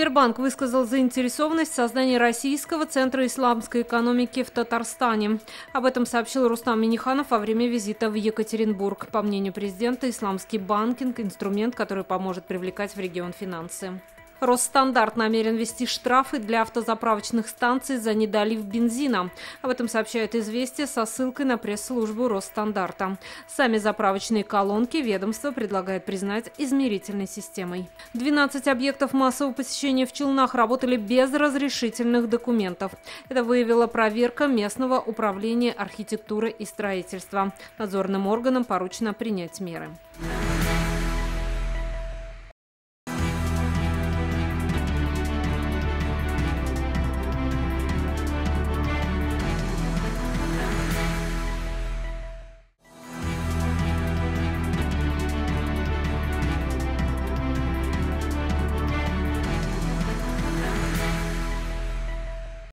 Сбербанк высказал заинтересованность в создании Российского центра исламской экономики в Татарстане. Об этом сообщил Рустам Миниханов во время визита в Екатеринбург. По мнению президента, исламский банкинг – инструмент, который поможет привлекать в регион финансы. Росстандарт намерен ввести штрафы для автозаправочных станций за недолив бензина. Об этом сообщают «Известия» со ссылкой на пресс-службу Росстандарта. Сами заправочные колонки ведомство предлагает признать измерительной системой. 12 объектов массового посещения в Челнах работали без разрешительных документов. Это выявила проверка местного управления архитектуры и строительства. Надзорным органам поручено принять меры.